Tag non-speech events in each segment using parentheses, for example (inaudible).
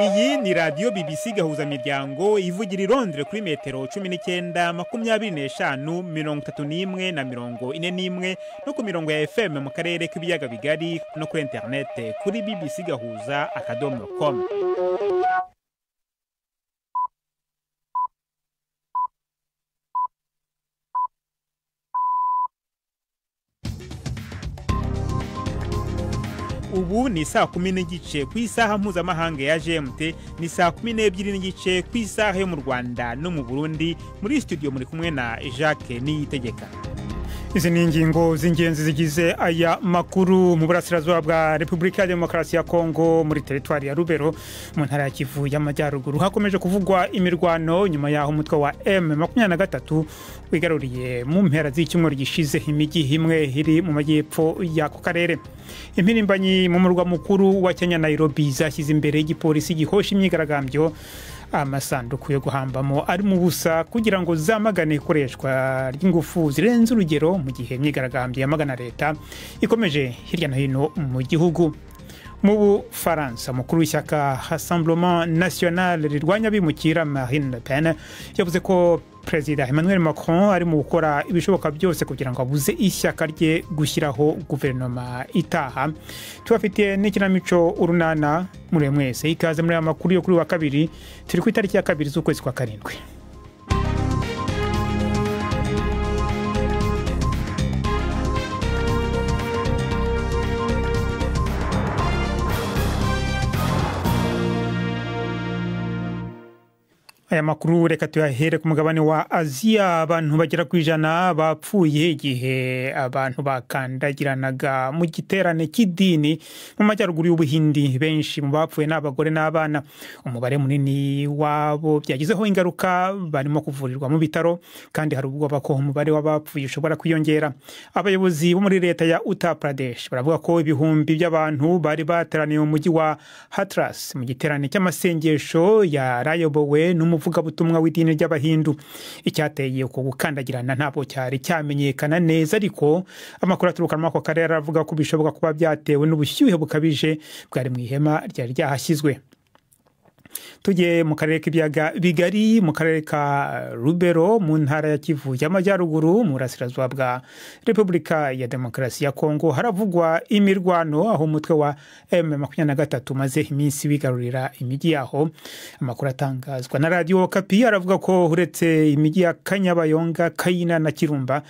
iyi ni radiyo bbc gahuzamiryango ivugira i Londres kuri metero cumi n'icyenda makumyabiri n'eshanu mirongo itatu n'imwe na mirongo ine n'imwe no ku mirongo ya fm mu karere k'ibiyaga bigari no kuri interinete kuri bbc gahuza akadomo komu ubu ni saa kumi n'igice ku isaha mpuzamahanga ya gmt ni saa kumi n'ebyiri n'igice ku isaha yo mu rwanda no mu burundi. Muri studio muri kumwe na jacques niyitegeka izi ni ingingo z'ingenzi zigize aya makuru mu burasirazuba bwa repubulika ya demokarasi ya kongo muri teritwari ya rubero mu ntara ya kivu y'amajyaruguru. Hakomeje kuvugwa imirwano nyuma y'aho umutwe wa m makumyabiri na gatatu wigaruriye mu mpera z'icyumweru gishize. Imijyi imwe iri mu majyepfo y'ako karere. Impirimbanyi mu murwa mukuru wa kenya nairobi zashyize imbere y'igipolisi gihosha imyigaragambyo amasanduku yo guhambamo ari mu busa kugira ngo zamagane ikoreshwa ry'ingufu zirenze urugero mu gihe imyigaragambyo yamagana leta ikomeje hirya no hino mu gihugu. Mu bufaransa mukuru w'ishyaka rassemblement national rirwanya abimukira marine le pen yavuze ko perezida emmanuel macron ari mu gukora ibishoboka byose kugira ngo abuze ishyaka rye gushyiraho guverinoma itaha. Tubafitiye n'ikinamico urunana muri mwese ikaze muri aya makuru yo kuri wa kabiri turi ku itariki ya kabiri z'ukwezi kwa karindwi. Aya makuru reka tuyahere ku mugabane wa aziya abantu bagera ku ijana bapfuye igihe abantu bakandagiranaga mu giterane cy'idini mu majyaruguru y'ubuhindi. Benshi mu bapfuye ni abagore n'abana. Umubare munini wabo byagizeho ingaruka barimo kuvurirwa mu bitaro kandi hari ubwoba ko umubare w'abapfuye ushobora kwiyongera. Abayobozi bo muri leta ya uttar pradesh baravuga ko ibihumbi by'abantu bari bateraniye mu mujyi wa hatras mu giterane cy'amasengesho yarayobowe n'umu umuvugabutumwa w'idini ry'abahindu. Icyateye uko gukandagirana ntabwo cyari cyamenyekana neza ariko amakuru aturuka muri ako karere aravuga ko bishoboka kuba byatewe n'ubushyuhe bukabije bwari mu ihema ryari ryahashyizwe. Tujye mu karere k'ibiyaga bigari mu karere ka rubero mu ntara ya kivu y'amajyaruguru mu burasirazuba bwa repubulika ya demokarasi ya kongo. Haravugwa imirwano aho umutwe wa m makumyabiri na gatatu umaze iminsi wigarurira imijyi yaho. Amakuru atangazwa na radiyo kapi aravuga ko uretse imijyi ya kanyabayonga kayina na kirumba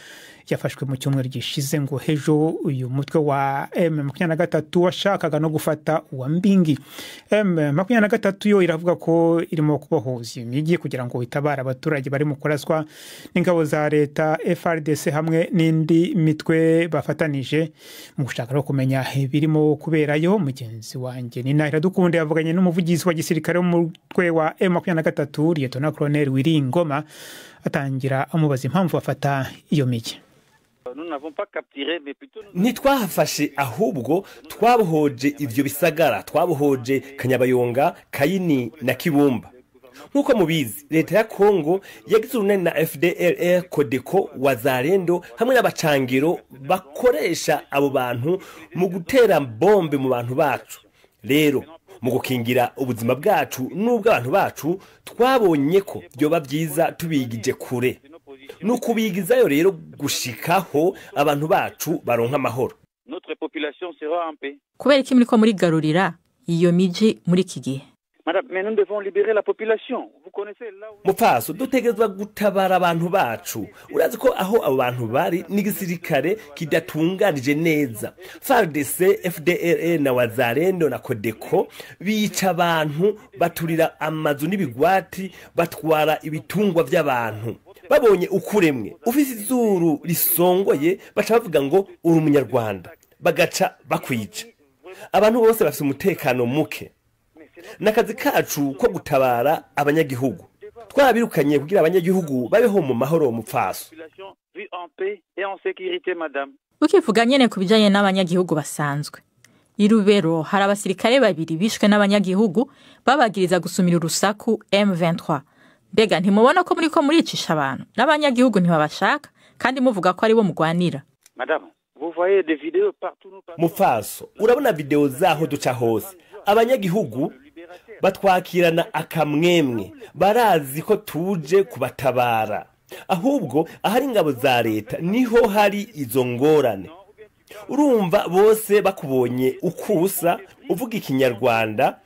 yafashwe mu cyumweru gishize ngo hejo uyu mutwe wa m makumyabiri na gatatu washakaga no gufata uwa mbingi. M makumyabiri na gatatu yo iravuga ko irimo kubohoza iyo mijyi kugira ngo itabare abaturage bari mu kuraswa n'ingabo za leta frdc hamwe n'indi mitwe bafatanije mu gushaka no kumenya ibirimo kuberayo. Mugenzi wanjye ni nahira dukunde yavuganye n'umuvugizi wa gisirikare w'umutwe wa m makumyabiri na gatatu liyetona colonel wiringoma atangira amubaza impamvu bafata iyo mijyi ntitwahafashe ahubwo twabohoje ibyo bisagara twabohoje kanyabayonga kayini na kibumba. Nk'uko mubizi leta ya kongo yagize urunani na fdlr kodeko wazarendo hamwe n'abacangiro bakoresha abo bantu mu gutera bombe mu bantu bacu. Rero mu gukingira ubuzima bwacu n'ubw'abantu bacu twabonye ko byoba byiza tubigije kure. Ni ukubigizayo rero gushikaho abantu bacu baronka amahoro. Kubera iki muri ko muri garurira iyo miji muri iki gihe? Mupaso dutegerezwa gutabara abantu bacu. Urazi ko aho abo bantu bari n'igisirikare kidatunganije neza. Fardc fdr na wazarendo na kodeko bica abantu baturira amazu n'ibigwati batwara ibitungwa by'abantu. Babonye ukuremwe. Ufite izuru risongoye baca bavuga ngo uri umunyarwanda. Bagaca bakwica abantu bose bafite umutekano muke. Ni akazi kacu ko gutabara abanyagihugu. Twarabirukanye kugira abanyagihugu babeho mu mahoro mupfaso ukivuga nyine ku bijyanye n'abanyagihugu basanzwe. I rubero hari abasirikare babiri bishwe n'abanyagihugu babagiriza gusumira urusaku M23. Mbega ntimubona ko muri ko muricisha abantu? N'abanyagihugu ntibabashaka kandi muvuga ko ari bo mugwanira. Mupfaso urabona videwo zaho duca hose. Abanyagihugu batwakirana akamwemwe. Barazi ko tuje kubatabara. Ahubwo ahari ingabo za leta ni ho hari izo ngorane. Urumva bose bakubonye ukusa uvuga ikinyarwanda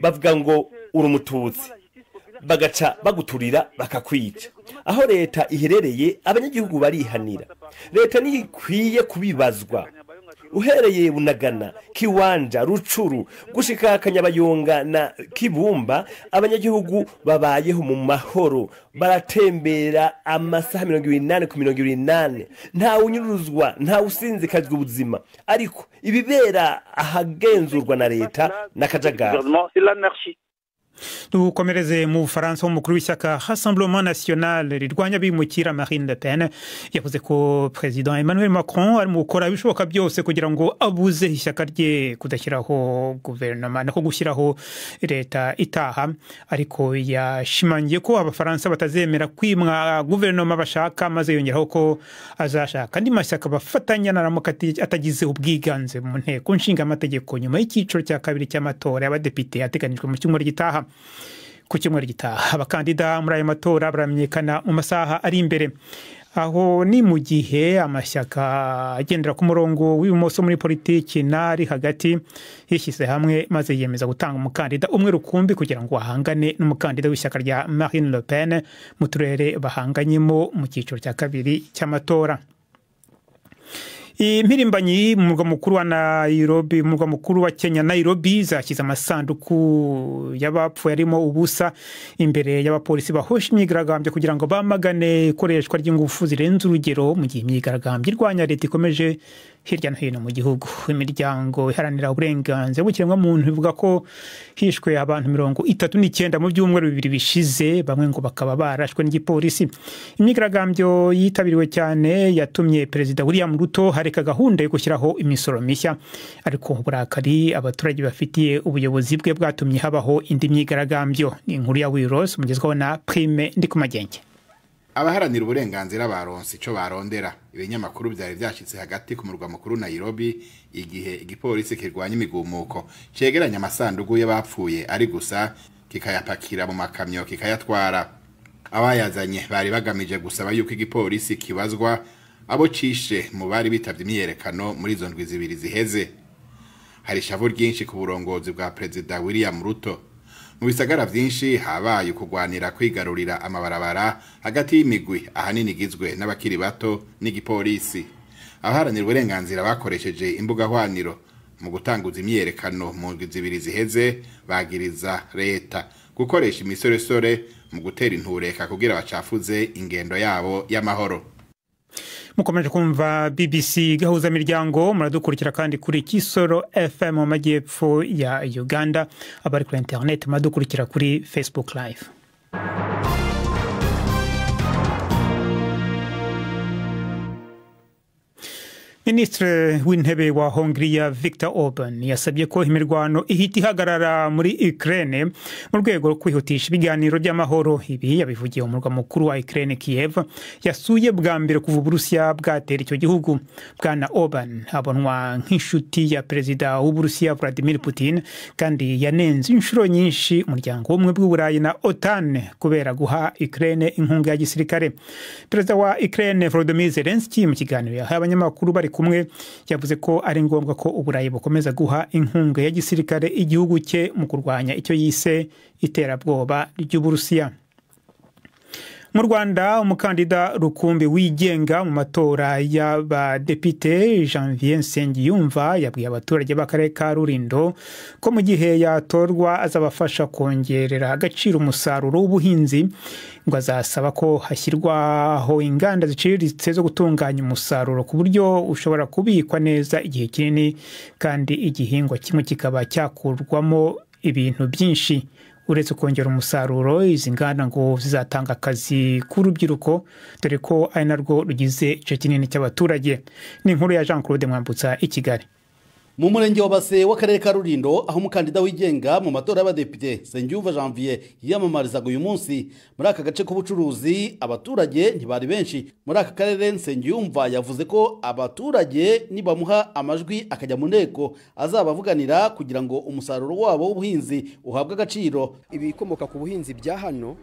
bavuga ngo uri umututsi. Bagaca baguturira bakakwica. Aho leta iherereye abanyagihugu barihanira. Leta niyo ikwiye kubibazwa. Uhereye bunagana kiwanja rucuru gushika kanyabayonga na kibumba abanyagihugu babayeho mu mahoro. Baratembera amasaha mirongo ibiri n'ane ku mirongo ibiri n'ane. Ntawe unyuruzwa ubuzima. Ariko ibibera ahagenzurwa na leta n'akajagari. Dukomereze mu bufaransa umukuru w'ishyaka rassemblement national rirwanya bimukira marine le pen yavuze ko perezida emmanuel macron arimo gukora ibishoboka byose kugira ngo abuze ishyaka rye kudashyiraho guverinoma nako gushyiraho leta itaha ariko yashimangiye ko abafaransa batazemera kwimwa guverinoma bashaka maze yongeraho ko azashaka. Andi mashyaka bafatanya naramuka atagize ubwiganze mu nteko nshingamategeko nyuma y'icyiciro cya kabiri cy'amatora y'abadepite ateganijwe mu cyumweru gitaha. Ku cyumweru gitaha? Abakandida muri ayo matora baramenyekana mu masaha ari imbere. Aho ni mu gihe amashyaka agendera ku murongo w'ibumoso muri politiki n'ari hagati yishyize hamwe maze yiyemeza gutanga umukandida umwe rukumbi kugira ngo ahangane n'umukandida w'ishyaka rya marine le pen mu turere bahanganyemo mu cyiciro cya kabiri cy'amatora. Impirimbanyi mu murwa mukuru wa nairobi mu murwa mukuru wa kenya. Nairobi zashyize amasanduku y'abapfuye arimo ubusa imbere y'abapolisi bahosha imyigaragambyo kugira ngo bamagane ikoreshwa ry'ingufu zirenze urugero mu gihe imyigaragambyo irwanya leta ikomeje hirya no hino mu gihugu. Imiryango iharanira uburenganzira bw'ikiremwamuntu ivuga ko hishwe abantu mirongo itatu n'icyenda mu byumweru bibiri bishize bamwe ngo bakaba barashwe n'igipolisi. Imyigaragambyo yitabiriwe cyane yatumye perezida william ruto hareka gahunda yo gushyiraho imisoro mishya. Ariko uburakari abaturage bafitiye ubuyobozi bwe bwatumye habaho indi myigaragambyo. Ni inkuru ya wiros umugezwaho na prime ndi ku magenge abaharanira uburenganzira baronse icyo barondera. Ibinyamakuru byari byashyitse hagati ku murwa mukuru Nairobi igihe igipolisi kirwanya imigumuko. Cyegeranya amasanduku y'abapfuye ari gusa kikayapakira mu makamyo kikayatwara. Abayazanye bari bagamije gusaba yuko igipolisi kibazwa abo cishe mu bari bitabye imyiyerekano muri izo ndwi zibiri ziheze. Hari ishavu ryinshi ku burongozi bwa perezida william ruto. Mu bisagara byinshi habaye ukugwanira kwigarurira amabarabara hagati y'imigwi ahanini igizwe n'abakiri bato n'igipolisi. Abaharanira uburenganzira bakoresheje imbuga hwaniro mu gutanguza imyiyerekano mu ndwi zibiri ziheze bagiriza leta gukoresha imisoresore mu gutera intureka kugira bacafuze ingendo yabo y'amahoro. Mukomeje kumva bbc gahuza miryango muradukurikira kandi kuri kisoro fm mu majyepfo ya uganda abari kuri interineti muradukurikira kuri facebook live. Minisitiri w'intebe wa hongiriya victor orban yasabye ko imirwano ihita ihagarara muri ukraine mu rwego rwo kwihutisha ibiganiro by'amahoro. Ibi yabivugiye umurwa mukuru wa ukraine kiev yasuye bwa mbere kuva uburusiya bwatera icyo gihugu. Bwana orban abonwa nk'inshuti ya perezida w'uburusiya vladimir putin kandi yanenze inshuro nyinshi umuryango w'ubumwe bw'uburayi na otan kubera guha ukraine inkunga ya gisirikare. Perezida wa ukraine volodymyr zelensky mu kiganiro yahaye abanyamakuru bari kumwe yavuze ko ari ngombwa ko uburayi bukomeza guha inkunga ya gisirikare igihugu cye mu kurwanya icyo yise iterabwoba ry'uburusiya. Mu rwanda umukandida rukumbi wigenga mu matora y'abadepite janvier nsengiyumva yabwiye abaturage b'akarere ka rurindo ko mu gihe yatorwa azabafasha kongerera agaciro umusaruro w'ubuhinzi ngo azasaba ko hashyirwaho inganda ziciriritse zo gutunganya umusaruro ku buryo ushobora kubikwa neza igihe kinini kandi igihingwa kimwe kikaba cyakurwamo ibintu byinshi. Uretse kongera umusaruro izi nganda ngo zizatanga akazi k'urubyiruko dore ko ari narwo rugize igice kinini cy'abaturage ni inkuru ya jean claude mwambutsa i kigali. Mu murenge wa base w'akarere ka rurindo aho umukandida wigenga mu matora y'abadepite nsengiyumva janvier yiyamamarizaga uyu munsi. Muri aka gace k'ubucuruzi abaturage ntibari benshi. Muri aka karere nsengiyumva yavuze ko abaturage nibamuha amajwi akajya mu nteko. Azabavuganira kugira ngo umusaruro wabo w'ubuhinzi uhabwe agaciro. Ibikomoka ku buhinzi bya hano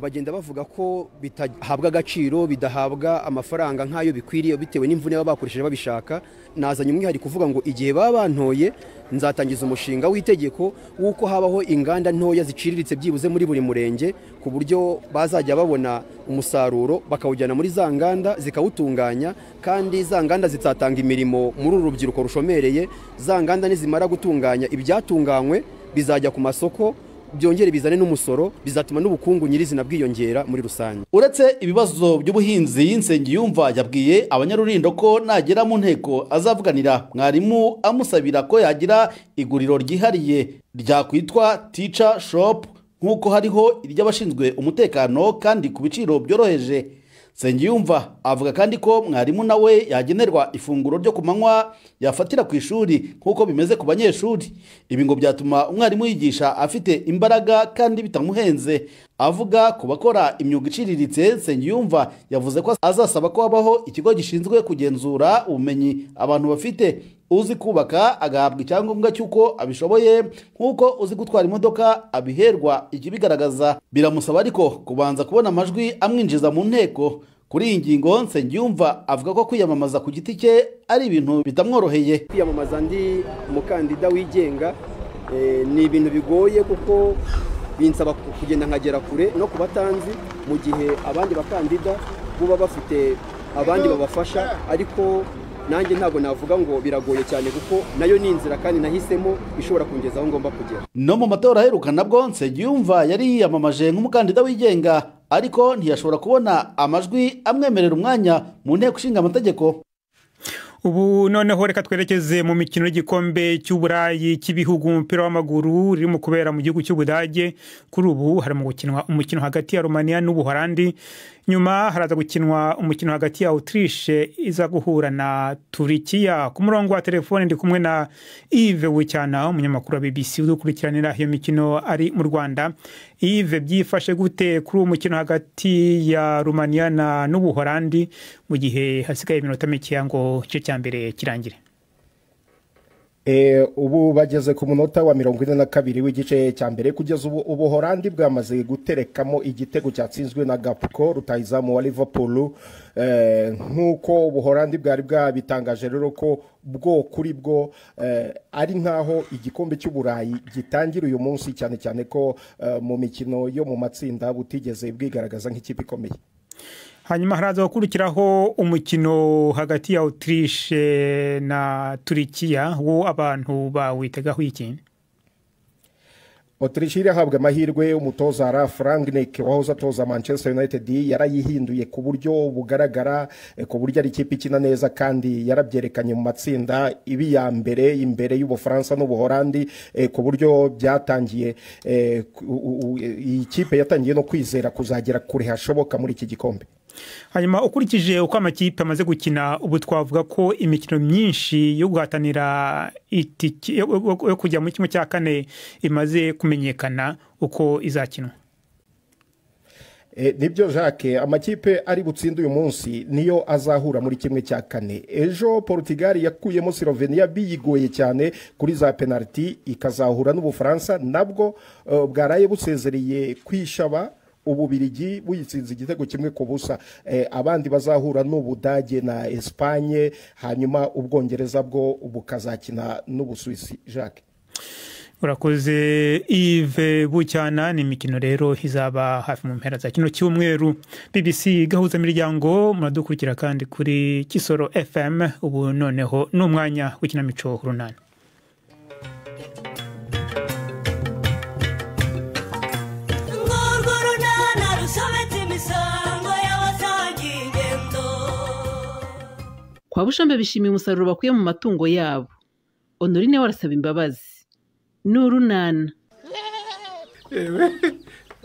bagenda bavuga ko bitahabwa agaciro bidahabwa amafaranga nk'ayo bikwiriye bitewe n'imvune baba bakoresheje babishaka. Nazanye umwihariko uvuga ngo igihe baba bantoye nzatangiza umushinga w'itegeko w'uko habaho inganda ntoya ziciriritse byibuze muri buri murenge ku buryo bazajya babona umusaruro bakawujyana muri za nganda zikawutunganya kandi za nganda zizatanga imirimo muri uru rubyiruko rushomereye. Za nganda nizimara gutunganya ibyatunganywe bizajya ku masoko byongere bizane n'umusoro bizatuma n'ubukungu nyirizina bwiyongera muri rusange. Uretse ibibazo by'ubuhinzi nsengiyumva yabwiye abanyarurindo ko nagera mu nteko azavuganira mwarimu amusabira ko yagira iguriro ryihariye ryakwitwa tica shopu nk'uko hariho iry'abashinzwe umutekano kandi ku biciro byoroheje. Nsengiyumva avuga kandi ko mwarimu nawe yagenerwa ifunguro ryo ku manywa yafatira ku ishuri nk'uko bimeze ku banyeshuri. Ibi ngo byatuma umwarimu yigisha afite imbaraga kandi bitamuhenze. Avuga ku bakora imyuga iciriritse nsengiyumva yavuze ko azasaba ko habaho ikigo gishinzwe kugenzura ubumenyi abantu bafite. Uzi kubaka agahabwa icyangombwa cy'uko abishoboye nk'uko uzi gutwara imodoka abiherwa. Ikibigaragaza biramusaba ariko kubanza kubona amajwi amwinjiza mu nteko. Kuri iyi ngingo nsengiyumva avuga ko kwiyamamaza ku giti cye ari ibintu bitamworoheye. Kwiyamamaza ndi umukandida wigenga eh, ni ibintu bigoye kuko binsaba kugenda nkagera kure no ku batanzi mu gihe abandi bakandida buba bafite abandi babafasha. Ariko nanjye ntabwo navuga ngo biragoye cyane kuko na yo ni inzira kandi nahisemo ishobora kungeza aho ngomba kugera. No mu matora aheruka nabwo nsengiyumva yari yiyamamaje nk'umukandida wigenga ariko ntiyashobora kubona amajwi amwemerera umwanya mu nteko ishinga amategeko. Ubu noneho reka twerekeze mu mikino y'igikombe cy'uburayi cy'ibihugu umupira w'amaguru riri mu kubera mu gihugu cy'ubudage kuri ubu hari mu gukinwa umukino hagati ya romania n'ubuholandi. Nyuma haraza gukinwa umukino hagati ya autriche iza guhura na turikiya. Ku murongo wa telefone ndi kumwe na ive wicyana umunyamakuru wa bbc udukurikiranira iyo mikino ari mu rwanda. Ive byifashe gute kuri uwo mukino hagati ya romania na n'ubuholandi mu gihe hasigaye iminota mikeya ngo igice cya mbere kirangire? Ubu bageze ku munota wa mirongo ine na kabiri w'igice cya mbere kugeza ubu ubuhorandi bwamaze guterekamo igitego cyatsinzwe na gapuko rutayizamu wa liverpool. Nk'uko ubuhorandi bwari bwabitangaje rero ko bwo kuri bwo ari nk'aho igikombe cy'uburayi gitangira uyu munsi cyane cyane ko mu mikino yo mu matsinda butigeze bwigaragaza nk'ikipe ikomeye. Hanyuma haraza gukurikiraho umukino hagati ya autriche na turikiya wo abantu bawitegaho iki? Autriche irahabwa amahirwe umutoza raf rangnick wahoze atoza manchester united yarayihinduye ku buryo bugaragara ku buryo ari ikipe ikina neza kandi yarabyerekanye mu matsinda ibi ya mbere imbere y'ubufaransa n'ubuhorandi ku buryo byatangiye iyi kipe yatangiye no kwizera kuzagera kure hashoboka muri iki gikombe. Hanyuma ukurikije uko amakipe amaze gukina ubu twavuga ko imikino myinshi yo guhatanira itike yo kujya muri kimwe cya kane imaze kumenyekana uko izakinwa. Nibyo jacques amakipe ari butsinde uyu munsi niyo azahura muri kimwe cya kane. Ejo portugal yakuyemo siloveniya biyigoye cyane kuri za penaliti ikazahura n'ubufaransa nabwo bwaraye busezereye kwishaba ububirigi buyitsinze igitego kimwe ku busa. Abandi bazahura n'ubudage na esipanye hanyuma ubwongereza bwo bukazakina n'ubusuwisi. Jacques. Urakoze ive bucyana ni imikino rero izaba hafi mu mpera za kino cyumweru. Bbc gahuza imiryango muradukurikira kandi kuri kisoro fm ubu noneho ni umwanya w'ikinamico runani kwa bushombe bishimiye umusaruro bakuye mu matungo yabo. Honorine we arasaba imbabazi. Ni urunana.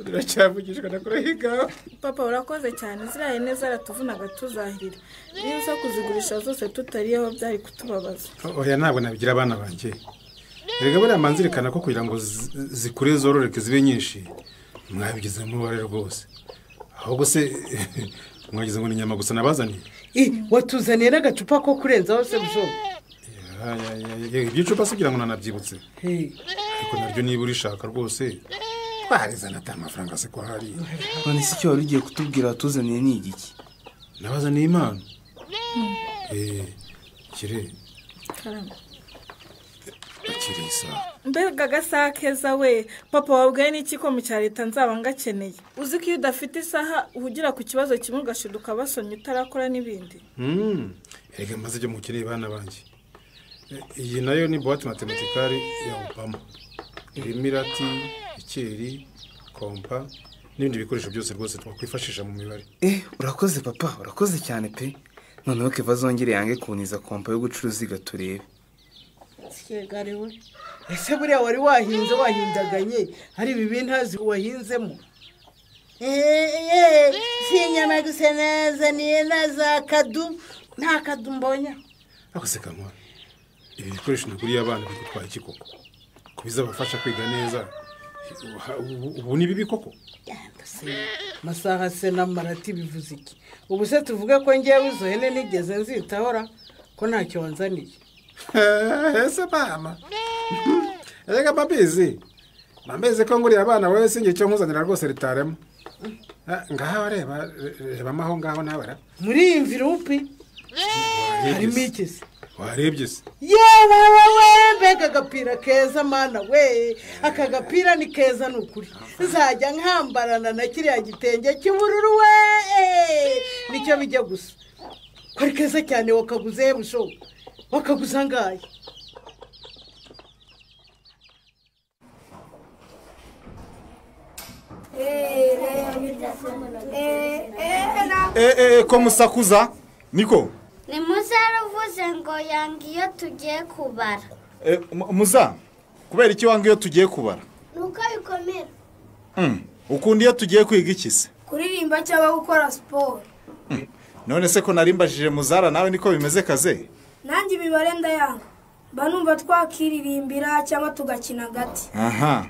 Turacyavugishwa na kurahiga papa urakoze cyane. Ziriya hene zaratuvunaga tuzahirira. Iyo uza kuzigurisha zose tutariyeho byari kutubabaza. Oya ntabwo nabigira abana banjye. Erega buriya manzirikana ko kugira ngo zi- zikure zororeke zibe nyinshi mwabigizemo uruhare rwose. Ahubwo se (laughs) mwagize ngo ni inyama gusa nabazaniye. Eh, watuzaniye n'agacupa ko kurenzaho se ya, ibyo icupa se kugira ngo nanabyibutse. Hey, ariko naryo niba urishaka rwose twarizana ata amafaranga se ko hari none se icyo wari ugiye kutubwira watuzaniye ni igiki? Nabazaniye impano Eh, kire. Akiri isaha mbega agasaha keza we. Papa wabwiye n'iki ko mu cya leta nzaba ngakeneye? Uzi ko iyo udafite isaha uhugira ku kibazo kimwe ugashiduka basomye utarakora n'ibindi? Mm, erega maze ibyo mukeneye bana banjye Eh, iyi na yo ni buwate matematikari ya obama. Irimo irati ikeri kompa n'ibindi bikoresho byose rwose twakwifashisha mu mibare. Eh urakoze papa. Urakoze cyane pe. Noneho keva azongere yange kuniza kompa yo guca uruziga turebe. Ese buriya wari wahinze wahindaganye? Hari ibi ntazi wahinzemo? Eee si inyama gusa nazaniye na za kadu nta kadu mbonye ariko se kankwa ibi bikoresho naguriye abana biri gutwara iki koko? Ko bizabafasha kwiga neza ubu- ubu ni bibi koko? Masaha se n'amarati bivuze iki? Ubu se tuvuge ko ngewe izo hene nigeze nzitahora ko ntacyo wanzaniye. Ese mama. Erega mbabizi mbabizi ko nguriye abana wowe sinjye icyo nkuzanira rwose ritarema Ah, ngaho reba re- rebamo aho ngaho nawe ra muri iyi mvirupi harimo iki se. warebye se. Yewe wowe mbega agapira keza mana we. Aka gapira ni keza ni ukuri. Nzajya nkambarana na kiriya gitenge cy'ubururu we. Nicyo bijya gusa. Ko ari keza cyane wakaguze he wakaguze angahe ko musakuza niko ni uvuze ngo yanga iyo tugiye kubara mu- muza kubera iki wanga iyo tugiye kubara ni uko bikomera ukunda iyo tugiye kwiga iki se kuririmba cyangwa gukora siporo none se ko narimbajije muzara nawe niko bimeze kaze nanjye imibare ndayanga mba numva twakiririmbira cyangwa tugakina agati aha.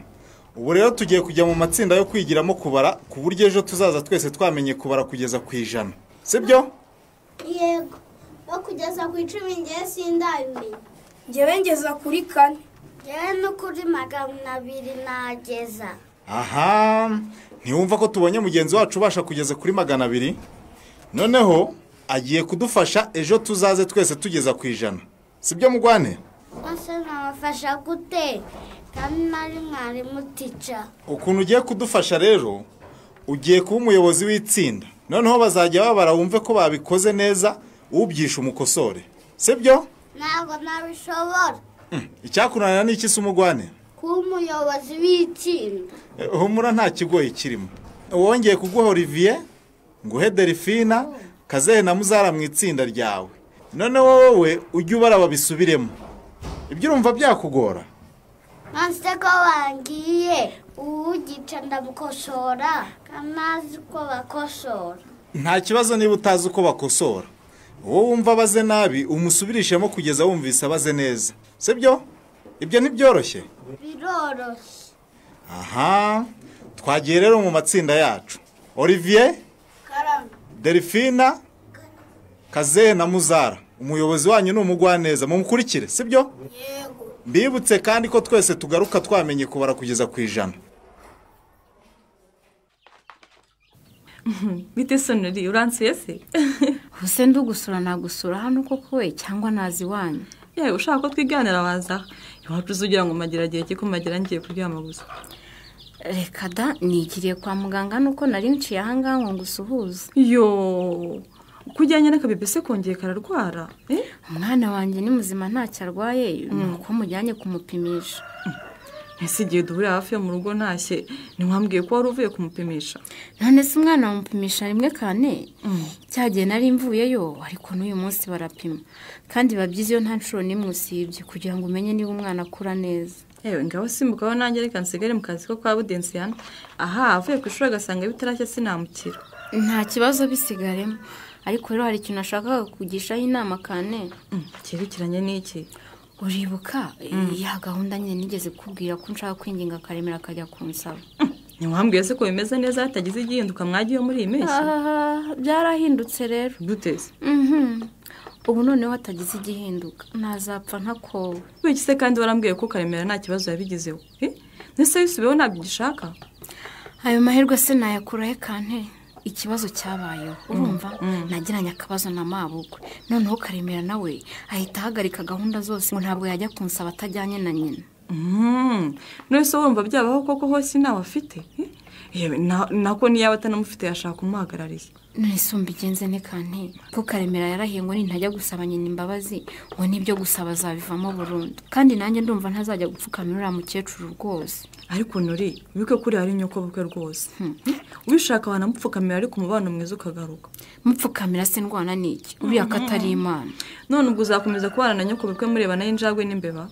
Ubu rero tugiye kujya mu matsinda yo kwigiramo kubara ku buryo ejo tuzaza twese twamenye kubara kugeza ku ijana. Sibyo? Yego. No kugeza ku icumi ngewe sindabimenya ngewe ngeza kuri kane. Ngewe no kuri magana abiri nageza. Aha. Ntiwumva ko tubonye mugenzi wacu ubasha kugeza kuri magana abiri? Noneho agiye kudufasha ejo tuzaze twese tugeza ku ijana. Sibyo mugwane? Maze nabafasha gute? Kandi nari mwarimu tica ukuntu ugiye kudufasha rero ugiye kuba umuyobozi w'itsinda. Noneho bazajya babara wumve ko babikoze neza ubyisha umukosore. Sibyo? Ntabwo nabishobora. Icyakunanira ni iki se umugwane kuba umuyobozi w'itsinda. Eh, humura nta kigoyi kirimo. Wongeye kuguha olivier nguhe delphine kazehe na muzara mu itsinda ryawe. Noneho wowe ujye ubara babisubiremo ibyo urumva byakugora? Nonse ko wangiye. Uwugica ndamukosora kandi azi ko bakosora. Nta kibazo niba utazi uko bakosora. Wowe wumva abaze nabi umusubirishemo kugeza wumvise abaze neza. Sibyo? Ibyo ntibyoroshye? Biroroshye. Aha. Twagiye rero mu matsinda yacu. Olivier? Delphine kazehe na muzara. Umuyobozi wanyu ni umugwaneza. Mumukurikire sibyo? Mbibutse kandi ko twese tugaruka twamenye kubara kugeza ku ijana. (laughs) Bite sonori uransuye se? (laughs) Ubuse ndugusura nagusura hano koko we cyangwa nazi iwanyu yewe ushaka ko twiganira waza iwacu uzi ugira ngo mageragihe cye ko magera ngiye kuryama gusa. Reka da nigiriye kwa muganga nuko nari nciye ahangaha ngo ngusuhuze. Yo uko ujyanye n'akabebe se kongeye kararwara umwana wanjye ni muzima ntacyo arwaye ni uko mujyanye kumupimisha. Ese igihe duhurira hafi yo mu rugo ntashye ntiwambwiye ko wari uvuye kumupimisha? None se umwana bamupimisha rimwe kane? Cyagiye nari mvuyeyo ariko n'uyu munsi barapima. Kandi biba byiza iyo nta nshuro n'imwe usibye kugira ngo umenye niba umwana akura neza. Yewe ngaho simbukaho nanjye reka nsigare mu kazi ko kwa budensiyana aha avuye ku ishuri agasanga bitarashya sinamukira. Nta kibazo bisigaremo. Ariko rero hari ikintu nashakaga kugishaho inama kane cyerekeranye n'iki? Uribuka Mm. ya gahunda nyine nigeze kubwira ko nshaka kwinginga akaremera akajya kunsaba. Ntiwambwiye se ko bimeze neza hatagize igihinduka mwagiye muri iyi mpeshyi? Ah, byarahindutse rero. Duteze. Ubu noneho hatagize igihinduka. Ntazapfa ntakowe. Wiki se kandi warambwiye ko karemera nta kibazo yabigizeho? Eh? ndetse bisubiyeho ntabwo ugishaka ayo mahirwe se nayakurahe kante? Ikibazo cyabayeho. Urumva? mm. nagiranye akabazo na mabukwe. Noneho karemera nawe ahita ahagarika gahunda zose ngo ntabwo yajya kunsaba atajyanye na nyina. Mm. none wumva byabaho koko hose ntawe afite nako niyaba atanamufite yashaka umuhagarariye. None se mbigenze ne kante ko karemera yarahiye ngo nintajya gusaba nyina imbabazi ngo n'ibyo gusaba azabivamo burundu. Kandi nanjye ndumva ntazajya gupfukamira uriya mukecuru rwose. Ariko nuri wibuke ko uriya ari nyoko bukwe rwose. Ubishaka wanamupfukamira ariko umubano mwiza ukagaruka. Mupfukamira se ndwana n'iki uriya ko atari imana. None ubwo uzakomeza kubana na nyoko bukwe mureba na yo injangwe n'imbeba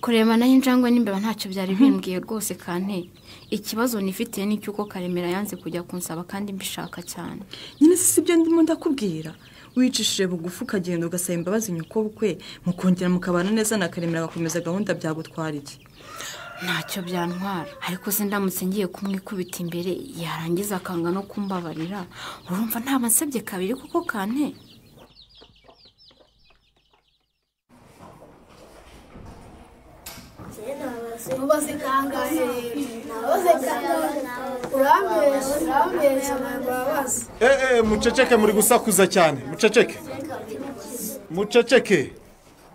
kureba na yo injangwe n'imbeba ntacyo byari bimbwiye rwose kante ikibazo nifitiye ni icy'uko karemera yanze kujya kunsaba kandi mbishaka cyane. Nyine si ibyo ndimo ndakubwira? Wicishije bugufi ukagenda ugasaba imbabazi nyoko bukwe mukongera mukabana neza na karemera agakomeza gahunda byagutwara iki? Ntacyo byantwara. Ariko se ndamutse ngiye kumwikubita imbere yarangiza akanga no kumbabarira. Urumva ntaba nsabye kabiri kuko kante ubaze kangahe? Nabaze kangahe? Urambeshya urambeshya ntabwo wabaza Eh, eh, muceceke muri gusakuza cyane. Muceceke. Muceceke.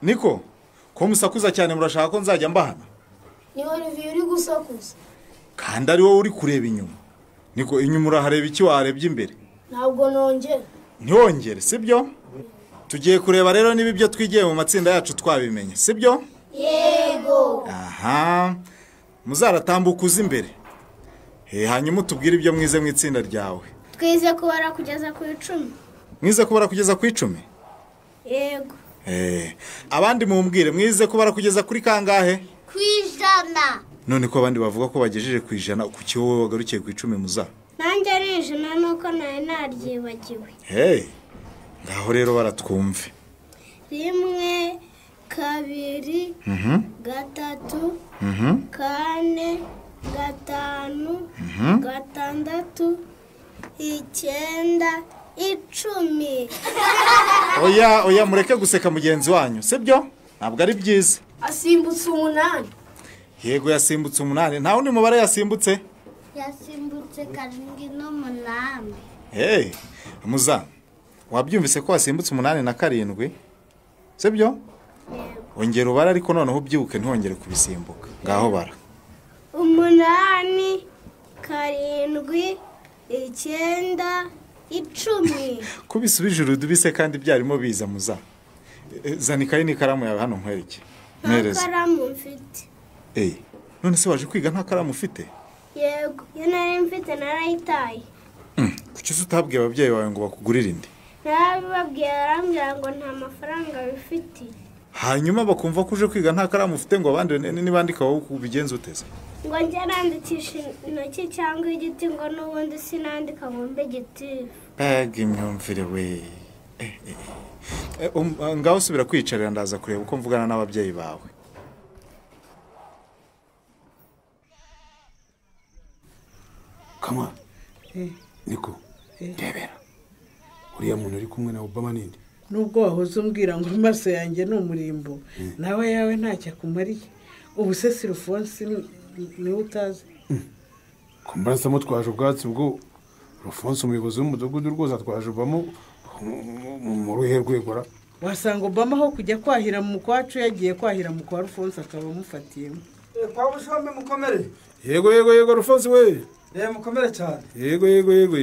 Niko? Ko musakuza cyane murashaka ko nzajya mbahana? Ni olivier uri gusakuza. Kandi ari wowe uri kureba inyuma. Niko inyuma urahareba iki warebye imbere? Ntabwo nongera. Ntiwongere sibyo? Tugiye kureba rero niba ibyo twigiye mu matsinda yacu twabimenye sibyo? Yego. Aha. Muzaratambuka uze imbere. Hanyuma utubwire ibyo mwize mu itsinda ryawe. Twize kubara kugeza ku icumi. Mwize kubara kugeza ku icumi? Yego. Abandi mumbwire mwize kubara kugeza kuri kangahe? Ku ijana. None ko abandi bavuga ko bagejeje ku ijana ku wowe wagarukiye ku icumi muza? Nanjye ari ijana nuko nari naryibagiwe. Hey ngaho rero baratwumve. Rimwe kabiri Mhm, gatatu mhm, kane gatanu Mhm. gatandatu icyenda icumi. (laughs) Oya oya mureke guseka mugenzi wanyu sibyo? Ntabwo ari byiza. Asimbutse umunani. Yego yasimbutse umunani. Nta wundi mubare yasimbutse? Yasimbutse karindwi n'umunani. Hey muza wabyumvise ko wasimbutse umunani na karindwi? Sibyo? Ongera ubare ariko noneho ubyibuke ntiwongere kubisimbuka. Ngaho bara. Umunani karindwi icyenda icumi. (laughs) Kubisubije urudubise kandi byarimo biza muza. Eh, zana ikayi n'ikaramu yawe hano nkwereke. Nta karamu mfite. Eh, none se waje kwiga nta karamu ufite? Yego iyo nari mfite narayitaye. Kuki se utabwiye ababyeyi bawe ngo bakugurire indi? Narabibabwiye barambwira ngo nta mafaranga bifite. Hanyuma bakumva ko uje kwiga nta karamu ufite ngo abandi ni- nibandika wowe ubigenza uteze. Ngo njye nandikisha intoki cyangwa igiti ngo n'ubundi sinandika ngo mbe gitifu. Mbega imyumvire we. Eh, eh, eh, um, ah, ngaho subira kwiyicarira ndaza kureba uko mvugana n'ababyeyi bawe. Kama niko. Ndebera. Uriya muntu uri kumwe na obama ninde? Nubwo wahoze umbwira ngo amaso yanjye ni umurimbo nawe yawe ntacyo akumariye. Ubu se sirufonsi ni we utazi? Ko mbona nsamo twaje ubwatsi bwo rufonse umuyobozi w'umudugudu rwose atwaje ubamo mu ruhe rwegora wasanga obama aho kujya kwahira mu kwacu yagiye kwahira mu kwa rufonsi akaba amufatiyemo kwa bushombe mukomere. Yego yego yego rufonse we! Yewe mukomere cyane yego yego yego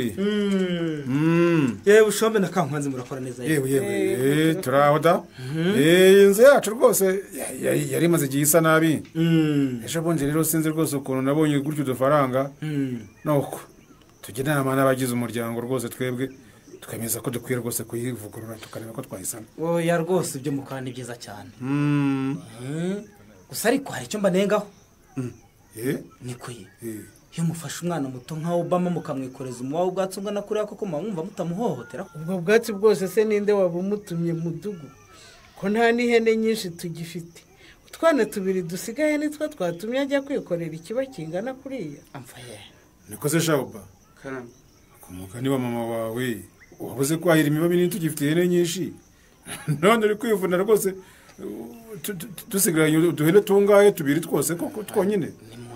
yewe bushombe na kankwanzi murakora neza yewe yewe eh, turaho da Eh, iyi nzu yacu rwose ya- ya- yari imaze igihe isa nabi ejo bundi rero sinzi rwose ukuntu nabonye gutyo udufaranga nuko tujya inama n'abagize umuryango rwose twebwe twemeza ko dukwiye rwose kuyivugurura tukareba ko twayisana oya rwose ibyo mukora ni byiza cyane Mm, gusa ariko hari icyo mbanengaho niko ye iyo mufashe umwana muto nka obama mukamwikoreza umuba w'ubwatsi ungana kuriya koko muba mwumva mutamuhohotera? Ubwo bwatsi bwose se ninde waba umutumye mudugu ko nta n'ihene nyinshi tugifite. Utwana tubiri dusigaye nitwo twatumye ajya kwikorera ikiba kingana kuriya. Niko se shawuba ku mugani wa mama wawe. Wabuze kwahira imiba minini tugifite ihene nyinshi? (laughs) None uri kwivuna rwose. Dusigaranye uduhene tungahe tubiri twose koko twonyine?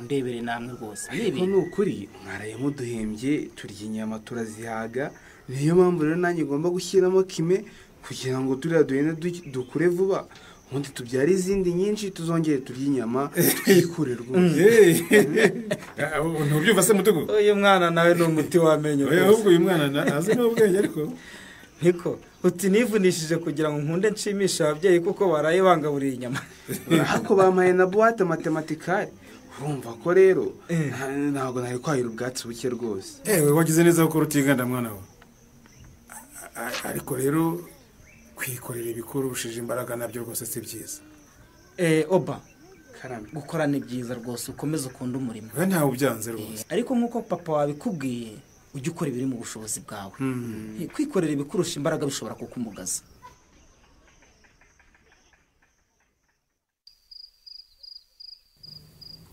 Mundebere namwe rwose. Ariko ni ukuri mwaraye muduhembye turya inyama turazihaga niyo mpamvu rero nanjye ngomba gushyiramo kime kugira ngo turiya duhene du- dukure vuba. Ubundi tubyare izindi nyinshi tuzongere turye inyama twikure rwose. (laughs) Ntubyumva se mutugu uyu mwana nawe ni umuti w'amenyo Oya, ahubwo uyu mwana na- azi n'ubwenge ariko. Niko uti nivunishije kugira ngo nkunde nshimishe ababyeyi kuko baraye bangaburiye inyama. Ariko bampaye na buwate matematikari urumva ko rero nta- ntabwo nari kwahira ubwatsi buke rwose. Ewe wagize neza gukora utiganda mwana we? Ariko rero kwikorera ibikurushije imbaraga na byo rwose si byiza. Eh, oba gukora ni byiza rwose ukomeze ukunde umurimo. We ntawe ubyanze rwose. Ariko nk'uko papa wabikubwiye ujye ukora ibiri mu bushobozi bwawe. Eh, kwikorera ibikurusha imbaraga bishobora kukumugaza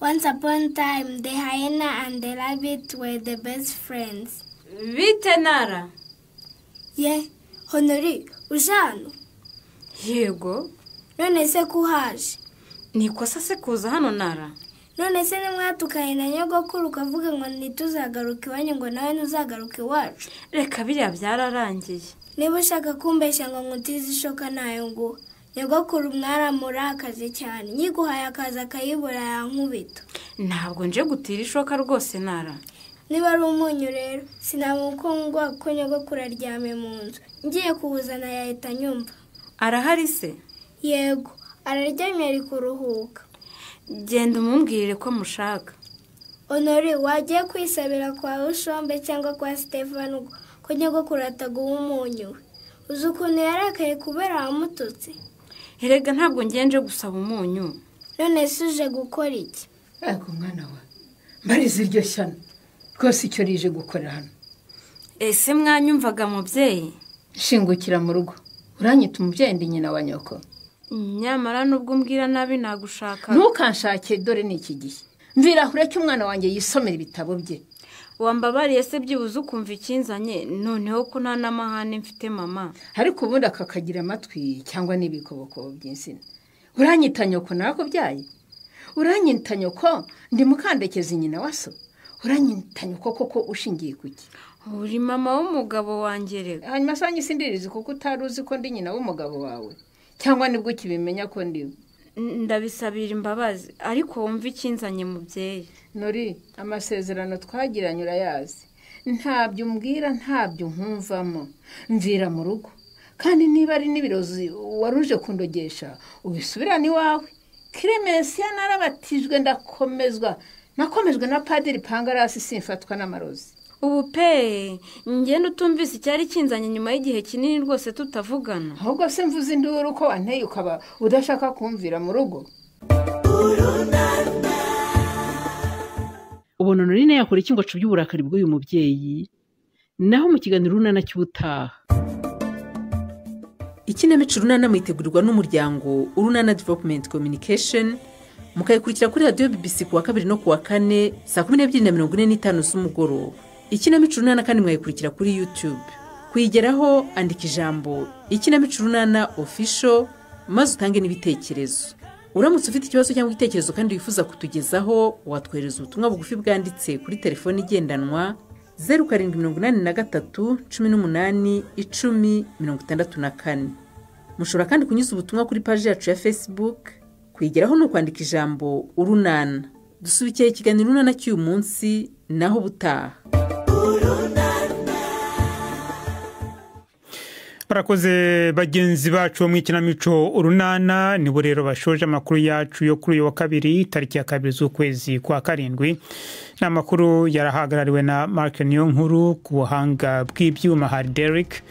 Once upon a time, the hyena and the rabbit were the best friends. bite nara Ye, honori, uje hano? yego None se ko uhaje? ni ikosa se kuza hano nara None se nimwatukanye na nyogokuru ukavuga ngo ntituzagaruke iwanyu ngo nawe ntuzagaruke iwacu? reka biriya byararangiye Niba ushaka kumbeshya ngo nkutize ishoka na yo nguha. Nyogokuru mwaramurakaze cyane. Nyiguhaye akazi akayibura yankubita. ntabwo nje gutira ishoka rwose nara Niba ari umunyu rero, sinamukungwa kuko nyogokuru aryamye mu nzu. Ngiye kuwuzana yahita nyumva. arahari se Yego, araryamye ari kuruhuka. genda umumbwirire ko mushaka Honori, wagiye kwisabira kwa Ushombe cyangwa kwa Stefano ko nyogokuru ataguha umunyu we. Uzi ukuntu yarakaye kubera wamututse? Erega ntabwo ngenje gusaba umunyu. None se uje gukora iki? ariko mwana we mbarize iryo shyano. Rwose icyo rije gukorera hano. Ese mwanyumvaga mubyeyi? Shingukira mu rugo. Uranyita umubyeyi ndi nyina wa nyoko. Nyamara nubwo umbwira nabi nagushaka. Ntukanshake dore ni iki gihe. Mvirahure cy'umwana wanjye yisomera ibitabo bye. Wambabariye se byibuze ukumva ikinzanye? Noneho ko nta n'amahane mfite mama. Ariko ubundi akakagira amatwi cyangwa n'ibikobokobo by'insina uranyita nyoko narakubyaye uranyita nyoko ndi mukandekezi nyina wa so uranyita nyoko koko ushingiye ku ki? Uri mama w'umugabo wanjye rero. Hanyuma se wanyisindirize kuko utari uzi ko ndi nyina w'umugabo wawe. Cyangwa ni bwo ukibimenya ko ndi ndabisabira imbabazi ariko wumva ikinzanye mubyeyi? Nori amasezerano twagiranye urayazi. Ntabyo umbwira ntabyo nkumvamo. Mvira mu rugo. Kandi niba ari n'ibirozi wari uje kundogesha ubisubirane iwawe kiremensiya narabatijwe ndakomezwa. Nakomejwe na padiri pangarasi simfatwa n'amarozi. Ubu pe ngenda utumvise icyari kinzanye nyuma y'igihe kinini rwose tutavugana. Ahubwo se mvuze induru uko wanteye ukaba udashaka kumvira mu rugo? Ubona none yakora iki ngo acubye uburakari bw'uyu mubyeyi? Naho mu kiganiro urunana cy'ubutaha. Ikinamico urunana mwitegurirwa n'umuryango urunana development communication mukayikurikira kuri radiyo bbc ku wa kabiri no ku wa kane saa kumi n'ebyiri na mirongo ine n'itanu z'umugoroba. Ikinamico urunana kandi mwayikurikira kuri youtube. Kuyigeraho andika ijambo ikinamico urunana official maze utange n'ibitekerezo. Uramutse ufite ikibazo cyangwa igitekerezo kandi wifuza kutugezaho watwohereza ubutumwa bugufi bwanditse kuri telefoni igendanwa zeru karindwi mirongo inani na gatatu cumi n'umunani icumi mirongo itandatu na kane. Mushobora kandi kunyuza ubutumwa kuri paji yacu ya facebook kuyigeraho ni ukwandika ijambo urunana dusubikiye ikiganiro urunana cy'uyu munsi naho ubutaha. Barakoze bagenzi bacu bo mu ikinamico urunana nibo rero bashoje amakuru yacu yo kuri uyu wa kabiri tariki ya kabiri z'ukwezi kwa karindwi. Ni amakuru yarahagarariwe na mark niyo nkuru ku buhanga bw'ibyuma hari derek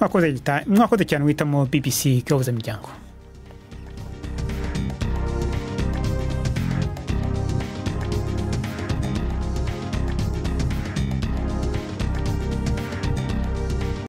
mwakoze cyane mwita mu bbc gahuza miryango.